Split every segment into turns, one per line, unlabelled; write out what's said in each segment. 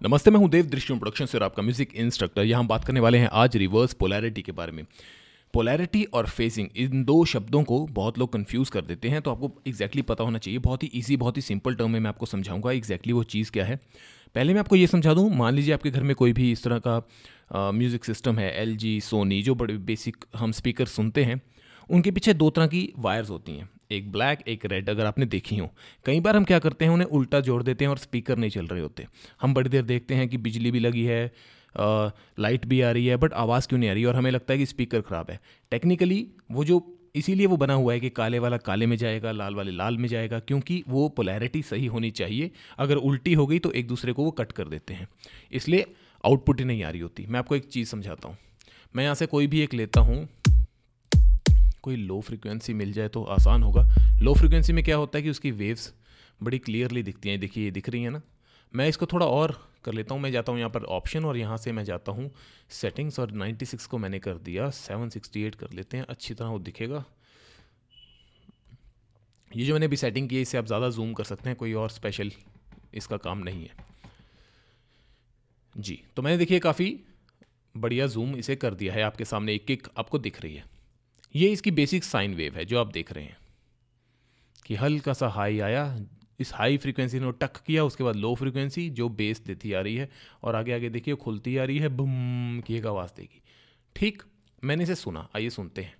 नमस्ते, मैं हूँ देव दृश्यम प्रोडक्शन से और आपका म्यूज़िक इंस्ट्रक्टर। यहाँ बात करने वाले हैं आज रिवर्स पोलैरिटी के बारे में। पोलैरिटी और फेसिंग, इन दो शब्दों को बहुत लोग कंफ्यूज कर देते हैं तो आपको एक्जैक्टली exactly पता होना चाहिए। बहुत ही इजी बहुत ही सिंपल टर्म में मैं आपको समझाऊँगा एक्जैक्टली exactly वो चीज़ क्या है। पहले मैं आपको ये समझा दूँ, मान लीजिए आपके घर में कोई भी इस तरह का म्यूज़िक सिस्टम है एल जी सोनी जो बड़े बेसिक हम स्पीकर सुनते हैं, उनके पीछे दो तरह की वायर्स होती हैं। एक ब्लैक एक रेड अगर आपने देखी हो। कई बार हम क्या करते हैं, उन्हें उल्टा जोड़ देते हैं और स्पीकर नहीं चल रहे होते। हम बड़ी देर देखते हैं कि बिजली भी लगी है लाइट भी आ रही है बट आवाज़ क्यों नहीं आ रही? और हमें लगता है कि स्पीकर ख़राब है। टेक्निकली वो जो इसीलिए वो बना हुआ है कि काले वाला काले में जाएगा, लाल वाले लाल में जाएगा, क्योंकि वो पोलैरिटी सही होनी चाहिए। अगर उल्टी हो गई तो एक दूसरे को वो कट कर देते हैं। इसलिए आउटपुट ही नहीं आ रही होती। मैं आपको एक चीज़ समझाता हूँ। मैं यहाँ से कोई भी एक लेता हूँ। कोई लो फ्रिक्वेंसी मिल जाए तो आसान होगा। लो फ्रिक्वेंसी में क्या होता है कि उसकी वेव्स बड़ी क्लियरली दिखती हैं। देखिए, ये दिख रही हैं ना? मैं इसको थोड़ा और कर लेता हूँ, मैं जाता हूँ यहाँ पर ऑप्शन और यहाँ से मैं जाता हूँ। सेटिंग्स और 96 को मैंने कर दिया 768 कर लेते हैं, अच्छी तरह वो दिखेगा। ये जो मैंने अभी सेटिंग की है, इसे आप ज़्यादा जूम कर सकते हैं, कोई और स्पेशल इसका काम नहीं है। जी तो मैंने देखिए काफ़ी बढ़िया जूम इसे कर दिया है, आपके सामने एक एक आपको दिख रही है। ये इसकी बेसिक साइन वेव है, जो आप देख रहे हैं। कि हल्का सा हाई आया इस हाई फ्रीक्वेंसी ने टक किया, उसके बाद लो फ्रीक्वेंसी जो बेस देती आ रही है, और आगे आगे देखिए खुलती आ रही है, बुम, की एक आवाज़ देगी। ठीक, मैंने इसे सुना, आइए सुनते हैं।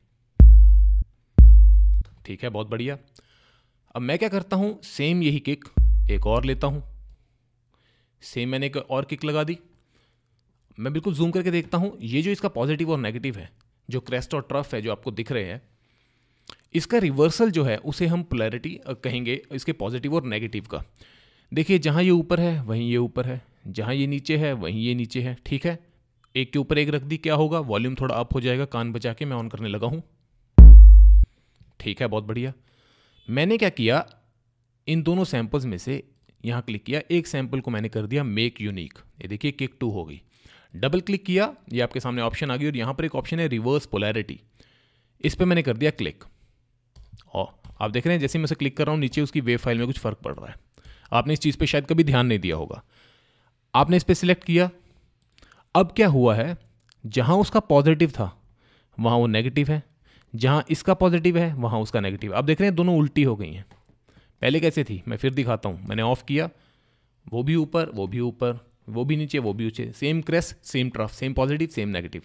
ठीक है, बहुत बढ़िया। अब मैं क्या करता हूँ सेम यही किक एक और लेता हूँ। सेम मैंने एक और किक लगा दी। मैं बिल्कुल जूम करके देखता हूँ, ये जो इसका पॉजिटिव और नेगेटिव है, जो क्रेस्ट और ट्रफ है, जो आपको दिख रहे हैं इसका रिवर्सल जो है, उसे हम पोलैरिटी कहेंगे इसके पॉजिटिव और नेगेटिव का। देखिए, जहाँ ये ऊपर है, वहीं ये ऊपर है। जहाँ ये नीचे है, वहीं ये नीचे है। ठीक है? एक के ऊपर एक रख दी, क्या होगा? वॉल्यूम थोड़ा अप हो जाएगा, कान बचा के मैं ऑन करने लगा हूँ। ठीक है? बहुत बढ़िया। मैंने क्या किया? इन दोनों सैंपल्स में से यहाँ क्लिक किया। एक सैंपल को मैंने कर दिया मेक यूनिक ये देखिए किक टू हो गई। डबल क्लिक किया, ये आपके सामने ऑप्शन आ गई और यहाँ पर एक ऑप्शन है रिवर्स पोलैरिटी इस पर मैंने कर दिया क्लिक आप देख रहे हैं, जैसे मैं उसे क्लिक कर रहा हूँ, नीचे उसकी वेब फ़ाइल में कुछ फ़र्क पड़ रहा है। आपने इस चीज़ पर शायद कभी ध्यान नहीं दिया होगा। आपने इस पर सिलेक्ट किया। अब क्या हुआ है, जहाँ उसका पॉजिटिव था, वहाँ वो नेगेटिव है। जहाँ इसका पॉजिटिव है, वहाँ उसका नेगेटिव आप देख रहे हैं, दोनों उल्टी हो गई हैं। पहले कैसे थी? मैं फिर दिखाता हूँ। मैंने ऑफ़ किया। वो भी ऊपर, वो भी ऊपर, वो भी नीचे, वो भी नीचे same crest same trough same positive same negative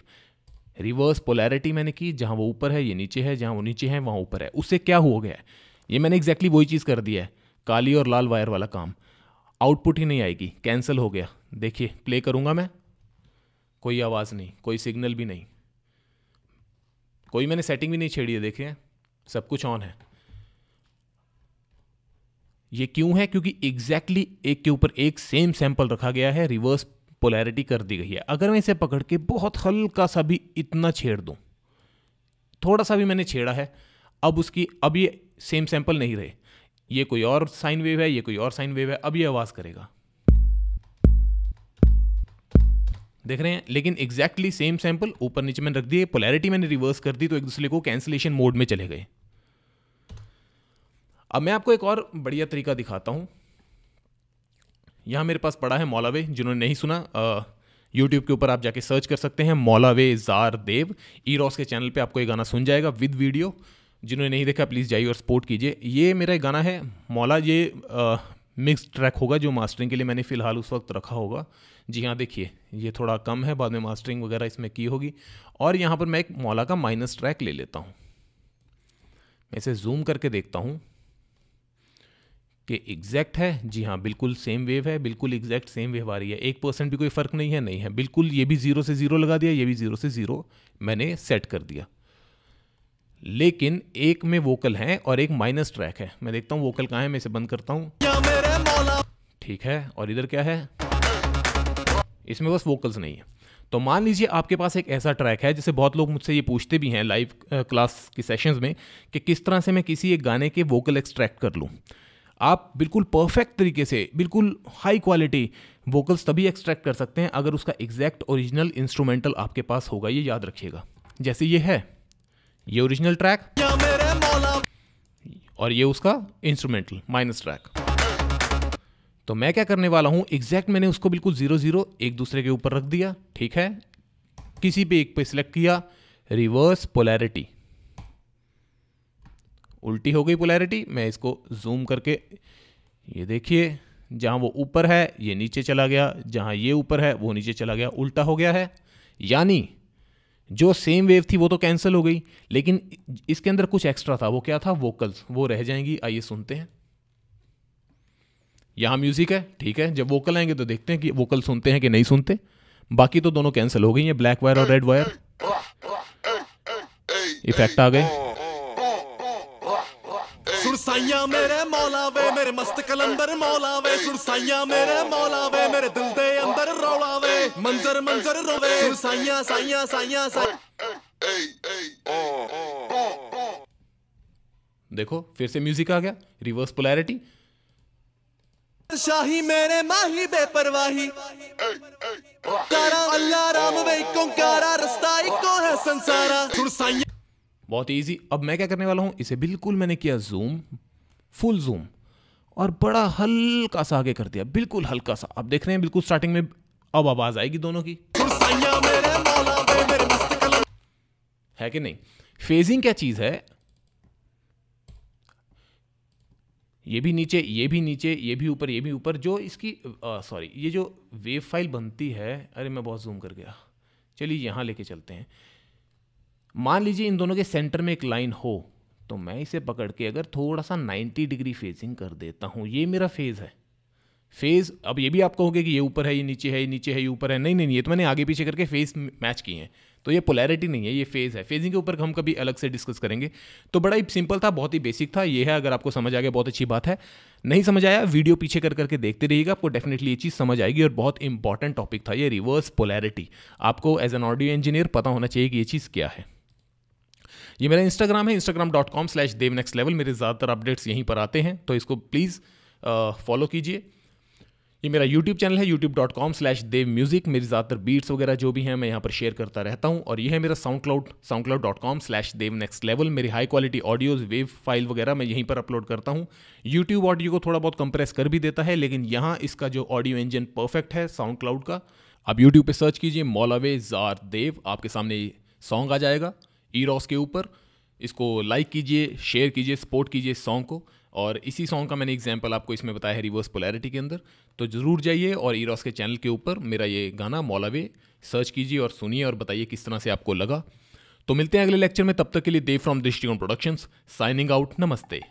reverse polarity मैंने की, जहाँ वो ऊपर है, ये नीचे है, जहाँ वो नीचे है, वहाँ ऊपर है। उससे क्या हो गया? है ये मैंने एग्जैक्टली वही चीज़ कर दिया है। काली और लाल वायर वाला काम। आउटपुट ही नहीं आएगी। कैंसिल हो गया। देखिए प्ले करूँगा मैं। कोई आवाज़ नहीं, कोई सिग्नल भी नहीं। कोई मैंने सेटिंग भी नहीं छेड़ी है, देखिए। सब कुछ ऑन है। ये क्यों है? क्योंकि एग्जैक्टली exactly एक के ऊपर एक सेम सैंपल रखा गया है रिवर्स पोलैरिटी कर दी गई है। अगर मैं इसे पकड़ के बहुत हल्का सा भी इतना छेड़ दूँ, थोड़ा सा भी मैंने छेड़ा है, अब उसकी, अब ये सेम सैंपल नहीं रहे। ये कोई और साइन वेव है, ये कोई और साइन वेव है, अब ये आवाज़ करेगा। देख रहे हैं? लेकिन एग्जैक्टली सेम सैंपल ऊपर नीचे मैंने रख दिए पोलैरिटी मैंने रिवर्स कर दी तो एक दूसरे को कैंसिलेशन मोड में चले गए। अब मैं आपको एक और बढ़िया तरीका दिखाता हूँ। यहाँ मेरे पास पड़ा है मौलावे, जिन्होंने नहीं सुना। यूट्यूब के ऊपर आप जाके सर्च कर सकते हैं, मौलावे जार देव। ई रॉस के चैनल पे आपको ये गाना सुन जाएगा विद वीडियो जिन्होंने नहीं देखा प्लीज़ जाइए और सपोर्ट कीजिए। ये मेरा एक गाना है, मौला ये मिक्स ट्रैक होगा जो मास्टरिंग के लिए मैंने फ़िलहाल उस वक्त रखा होगा। जी हाँ देखिए, ये थोड़ा कम है, बाद में मास्टरिंग वगैरह इसमें की होगी। और यहाँ पर मैं एक मौला का माइनस ट्रैक ले लेता हूँ। मैं इसे जूम करके देखता हूँ। कि एग्जैक्ट है? जी हाँ बिल्कुल सेम वेव है, बिल्कुल एग्जैक्ट सेम वेव आ रही है। एक परसेंट भी कोई फ़र्क नहीं है नहीं है। बिल्कुल ये भी ज़ीरो से ज़ीरो लगा दिया, ये भी ज़ीरो से ज़ीरो मैंने सेट कर दिया। लेकिन एक में वोकल है और एक माइनस ट्रैक है। मैं देखता हूँ वोकल कहाँ है, मैं इसे बंद करता हूँ। ठीक है, और इधर क्या है? इसमें बस वोकल्स नहीं है। तो मान लीजिए आपके पास एक ऐसा ट्रैक है, जिसे बहुत लोग मुझसे ये पूछते भी हैं लाइव क्लास के सेशंस में, कि किस तरह से मैं किसी एक गाने के वोकल एक्सट्रैक्ट कर लूँ। आप बिल्कुल परफेक्ट तरीके से, बिल्कुल हाई क्वालिटी वोकल्स तभी एक्सट्रैक्ट कर सकते हैं अगर उसका एग्जैक्ट ओरिजिनल इंस्ट्रूमेंटल आपके पास होगा, ये याद रखिएगा। जैसे ये है, ये ओरिजिनल ट्रैक और ये उसका इंस्ट्रूमेंटल माइनस ट्रैक तो मैं क्या करने वाला हूँ एग्जैक्ट मैंने उसको बिल्कुल ज़ीरो ज़ीरो एक दूसरे के ऊपर रख दिया, ठीक है? किसी पे एक पे सिलेक्ट किया रिवर्स पोलैरिटी उल्टी हो गई पोलैरिटी मैं इसको जूम करके ये देखिए जहाँ वो ऊपर है ये नीचे चला गया जहाँ ये ऊपर है वो नीचे चला गया उल्टा हो गया है। यानी जो सेम वेव थी वो तो कैंसिल हो गई लेकिन इसके अंदर कुछ एक्स्ट्रा था वो क्या था? वोकल्स वो रह जाएँगी आइए सुनते हैं। यहाँ म्यूज़िक है ठीक है जब वोकल आएँगे तो देखते हैं कि वोकल सुनते हैं कि नहीं सुनते। बाकी तो दोनों कैंसिल हो गई हैं ब्लैक वायर और रेड वायर इफ़ेक्ट आ गए। सुरसाइया मेरे मौला वे, मेरे मस्त कलंदर मौला वे। सुरसाइया मेरे मौला वे, मेरे दिल दे अंदर रौला वे। मंजर मंजर रोवे। सुरसाइया, साइया साइया देखो, फिर से म्यूज़िक आ गया। रिवर्स पोलैरिटी शाही मेरे माही बेपरवाही। अल्लाह राम वे कोंकारा रास्ता इको है संसारा। सुरसाइया बहुत ईजी अब मैं क्या करने वाला हूँ? इसे बिल्कुल मैंने किया जूम फुल जूम और बड़ा हल्का सा आगे कर दिया। बिल्कुल हल्का सा। अब देख रहे हैं, बिल्कुल स्टार्टिंग में अब आवाज़ आएगी दोनों की। है कि नहीं? फेजिंग क्या चीज़ है? ये भी नीचे, ये भी नीचे, ये भी ऊपर, ये भी ऊपर। जो इसकी सॉरी ये जो वेव फ़ाइल बनती है, अरे मैं बहुत जूम कर गया। चलिए यहाँ लेके चलते हैं। मान लीजिए इन दोनों के सेंटर में एक लाइन हो तो मैं इसे पकड़ के अगर थोड़ा सा 90 डिग्री फेजिंग कर देता हूँ, ये मेरा फ़ेज़ है। फ़ेज़ अब ये भी आप कहोगे कि ये ऊपर है, ये नीचे है, ये नीचे है, ये ऊपर है, नहीं नहीं ये तो मैंने आगे पीछे करके फेस मैच किए हैं। तो ये पोलैरिटी नहीं है, ये फ़ेज़ है। फेजिंग के ऊपर हम कभी अलग से डिस्कस करेंगे। तो बड़ा ही सिंपल था, बहुत ही बेसिक था, ये है, अगर आपको समझ आ गया, बहुत अच्छी बात है। नहीं समझ आया वीडियो पीछे कर करके देखते रहिएगा, आपको डेफिनेटली ये चीज़ समझ आएगी और बहुत इंपॉर्टेंट टॉपिक था ये रिवर्स पोलैरिटी आपको एज एन ऑडियो इंजीनियर पता होना चाहिए कि ये चीज़ क्या है। ये मेरा इंस्टाग्राम है Instagram dot com slash Dev next level मेरे ज़्यादातर अपडेट्स यहीं पर आते हैं तो इसको प्लीज़ फॉलो कीजिए। ये मेरा यूट्यूब चैनल है YouTube dot com slash Dev music मेरी ज़्यादातर बीट्स वगैरह जो भी हैं, मैं यहाँ पर शेयर करता रहता हूँ, और ये है मेरा SoundCloud SoundCloud dot com slash Dev next level मेरी high quality audios wave file वगैरह मैं यहीं पर अपलोड करता हूँ। यूट्यूब ऑडियो को थोड़ा बहुत कंप्रेस कर भी देता है, लेकिन यहाँ इसका जो ऑडियो इंजन परफेक्ट है साउंड क्लाउड का, आप यूट्यूब पर सर्च कीजिए मौलावे जार देव आपके सामने सॉन्ग आ जाएगा। ई रॉस के ऊपर। इसको लाइक कीजिए शेयर कीजिए सपोर्ट कीजिए इस सॉन्ग को। और इसी सॉन्ग का मैंने एग्ज़ाम्पल आपको इसमें बताया है रिवर्स पोलैरिटी के अंदर। तो ज़रूर जाइए और ईरोस के चैनल के ऊपर मेरा ये गाना मौलावे सर्च कीजिए और सुनिए और बताइए किस तरह से आपको लगा। तो मिलते हैं अगले लेक्चर में। तब तक के लिए Dev from Drishtikon productions signing out नमस्ते।